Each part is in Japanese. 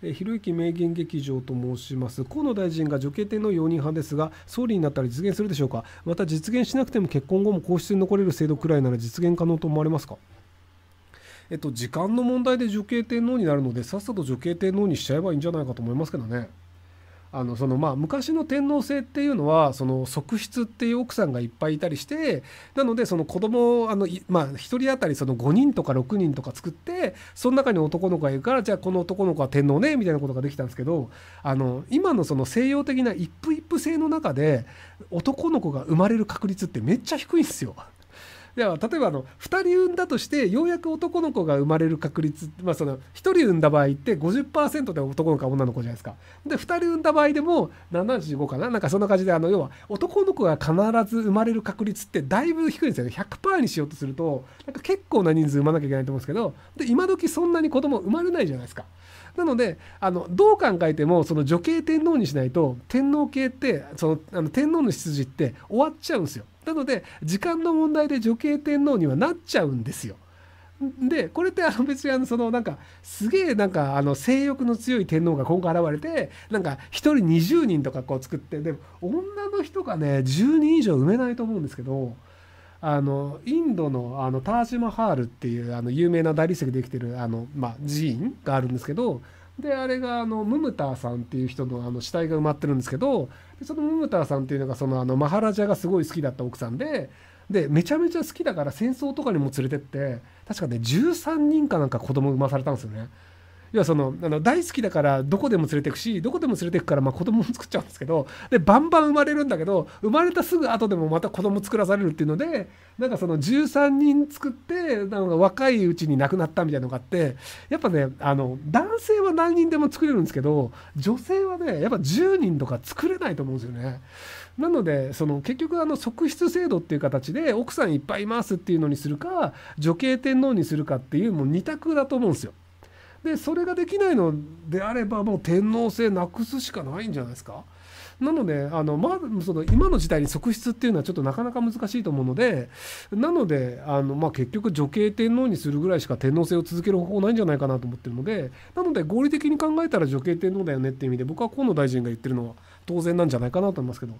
ひろゆき名言劇場と申します。河野大臣が女系天皇容認派ですが総理になったら実現するでしょうか？また実現しなくても結婚後も皇室に残れる制度くらいなら実現可能と思われますか？えっと時間の問題で女系天皇になるのでさっさと女系天皇にしちゃえばいいんじゃないかと思いますけどね。あのそのまあ昔の天皇制っていうのはその側室っていう奥さんがいっぱいいたりしてなのでその子供をあのまあ1人当たりその5人とか6人とか作ってその中に男の子がいるからじゃあこの男の子は天皇ねみたいなことができたんですけどあの今のその西洋的な一夫一夫制の中で男の子が生まれる確率ってめっちゃ低いんですよ。では例えばあの2人産んだとしてようやく男の子が生まれる確率、まあ、その1人産んだ場合って50%で男の子か女の子じゃないですか。で2人産んだ場合でも75かな。なんかそんな感じであの要は男の子が必ず生まれる確率ってだいぶ低いんですよね。100%にしようとするとなんか結構な人数産まなきゃいけないと思うんですけどで今時そんなに子供生まれないじゃないですか。なのであのどう考えてもその女系天皇にしないと天皇系ってそのあの天皇の出自って終わっちゃうんですよ。なので時間の問題で女系天皇にはなっちゃうんですよ。でこれって別にあのそのなんかすげえなんかあの性欲の強い天皇が今回現れてなんか1人20人とかこう作ってでも女の人がね10人以上産めないと思うんですけどあのインドのあのタージマハールっていうあの有名な大理石でできてるあの、まあ、寺院があるんですけどであれがあのムムターさんっていう人のあの死体が埋まってるんですけどそのムムターさんっていうのがそのあのマハラジャがすごい好きだった奥さんででめちゃめちゃ好きだから戦争とかにも連れてって確かね13人かなんか子供産まされたんですよね。要はそのあの大好きだからどこでも連れてくしどこでも連れてくからまあ子供も作っちゃうんですけどでバンバン生まれるんだけど生まれたすぐ後でもまた子供作らされるっていうのでなんかその13人作ってなんか若いうちに亡くなったみたいなのがあってやっぱねあの男性は何人でも作れるんですけど女性はねやっぱ10人とか作れないと思うんですよね。なのでその結局あの側室制度っていう形で奥さんいっぱいいますっていうのにするか女系天皇にするかっていうもう2択だと思うんですよ。でそれができないのであればもう天皇制なくすしかないんじゃないですか？なのであの、まあ、その今の時代に側室っていうのはちょっとなかなか難しいと思うのでなのであの、まあ、結局女系天皇にするぐらいしか天皇制を続ける方法ないんじゃないかなと思ってるのでなので合理的に考えたら女系天皇だよねっていう意味で僕は河野大臣が言ってるのは当然なんじゃないかなと思いますけど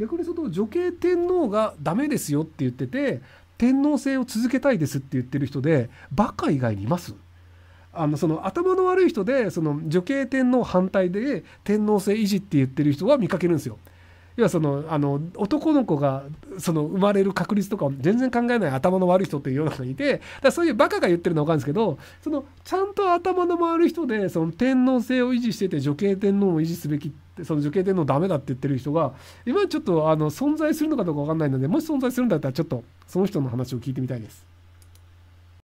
逆にその女系天皇がダメですよって言ってて天皇制を続けたいですって言ってる人でバカ以外にいます？あのその頭の悪い人でその女系天皇反対で天皇制維持って言ってる人は見かけるんですよ。要はそのあの男の子がその生まれる確率とか全然考えない頭の悪い人っていうような人がいてだそういうバカが言ってるのは分かるんですけどそのちゃんと頭の回る人でその天皇制を維持してて女系天皇を維持すべきってその女系天皇ダメだって言ってる人が今ちょっとあの存在するのかどうか分かんないのでもし存在するんだったらちょっとその人の話を聞いてみたいです。